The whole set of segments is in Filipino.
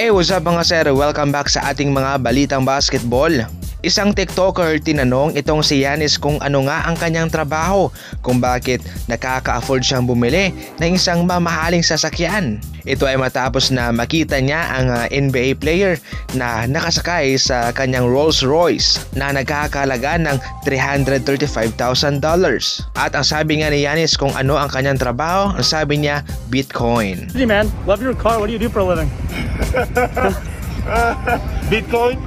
Hey, what's up mga sir? Welcome back sa ating mga balitang basketball. Isang TikToker tinanong itong si Yanis kung ano nga ang kanyang trabaho, kung bakit nakaka-afford siyang bumili ng isang mamahaling sasakyan. Ito ay matapos na makita niya ang uh, NBA player na nakasakay sa kanyang Rolls Royce na nagkakalaga ng $335,000. At ang sabi nga ni Yanis kung ano ang kanyang trabaho, ang sabi niya, Bitcoin. Hey man, love your car. What do you do for a living? Bitcoin?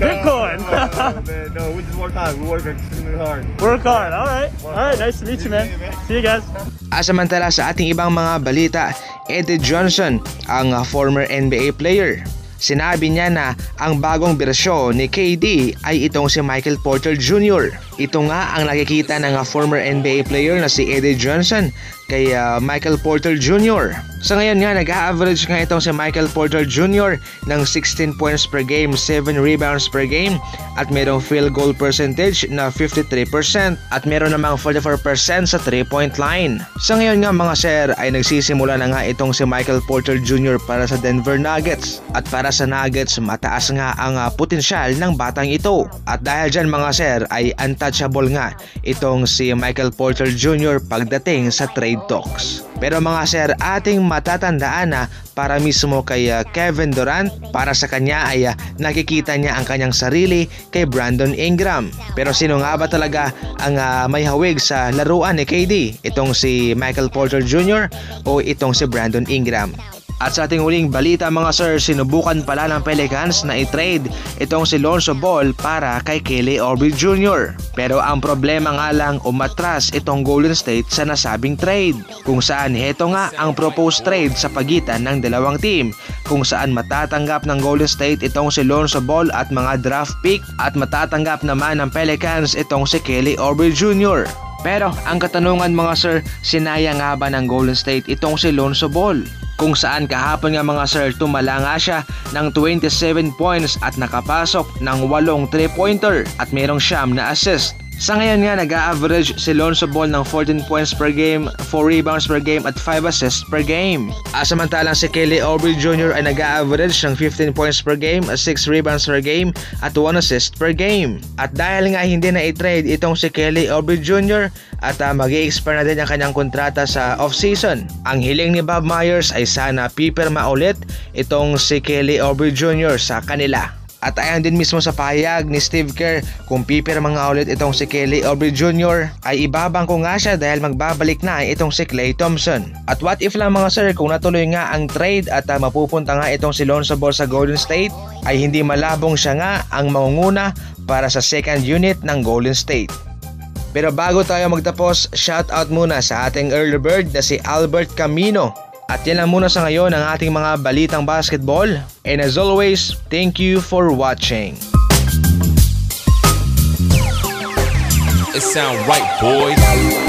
Bitcoin. Oh, man, no, we just work hard. We work extremely hard. Work hard. All right. All right. Nice to meet you, man. See you guys. Asamantala sa ating ibang mga balita, Eddie Johnson, ang former NBA player. Sinabi niya na ang bagong bersyon ni KD ay itong si Michael Porter Jr. Ito nga ang nakikita ng former NBA player na si Eddie Johnson kay uh, Michael Porter Jr. Sa ngayon nga, nag-average nga itong si Michael Porter Jr. ng 16 points per game, 7 rebounds per game at mayroong field goal percentage na 53% at meron namang 44% sa 3-point line. Sa ngayon nga mga sir ay nagsisimula na nga itong si Michael Porter Jr. para sa Denver Nuggets at para sa Nuggets mataas nga ang uh, potensyal ng batang ito. At dahil dyan mga sir ay untouchable nga itong si Michael Porter Jr. pagdating sa trade talks. Pero mga sir, ating matatandaan na para mismo kay uh, Kevin Durant, para sa kanya ay uh, nakikita niya ang kanyang sarili kay Brandon Ingram. Pero sino nga ba talaga ang uh, may hawig sa laruan ni KD? Itong si Michael Porter Jr. o itong si Brandon Ingram? At sa ating huling balita mga sir, sinubukan pala ng Pelicans na i-trade itong si Lonzo Ball para kay Kelly Oubre Jr. Pero ang problema nga lang umatras itong Golden State sa nasabing trade. Kung saan heto nga ang proposed trade sa pagitan ng dalawang team kung saan matatanggap ng Golden State itong si Lonzo Ball at mga draft pick at matatanggap naman ng Pelicans itong si Kelly Oubre Jr. Pero ang katanungan mga sir, sinaya nga ba ng Golden State itong si Lonzo Ball? Kung saan kahapon nga mga sir tumala nga siya ng 27 points at nakapasok ng 8 3-pointer at mayroong siyam na assist. Sa ngayon nga nag-average si Lonzo Ball ng 14 points per game, 4 rebounds per game at 5 assists per game. Ah, samantalang si Kelly Oubre Jr. ay nag-average ng 15 points per game, 6 rebounds per game at 1 assist per game. At dahil nga hindi na i-trade itong si Kelly Oubre Jr. at uh, mag expire na din ang kanyang kontrata sa off-season. Ang hiling ni Bob Myers ay sana pipirma ulit itong si Kelly Oubre Jr. sa kanila. At ayon din mismo sa pahayag ni Steve Kerr kung pipirma nga ulit itong si Kelly Oubre Jr. ay ibabang ko nga siya dahil magbabalik na itong si Clay Thompson. At what if lang mga sir kung natuloy nga ang trade at uh, mapupunta nga itong si Lonzo Ball sa Golden State ay hindi malabong siya nga ang mangunguna para sa second unit ng Golden State. Pero bago tayo magtapos, shout out muna sa ating early bird na si Albert Camino at yan lang muna sa ngayon ang ating mga balitang basketball. And as always, thank you for watching. It sound right, boys.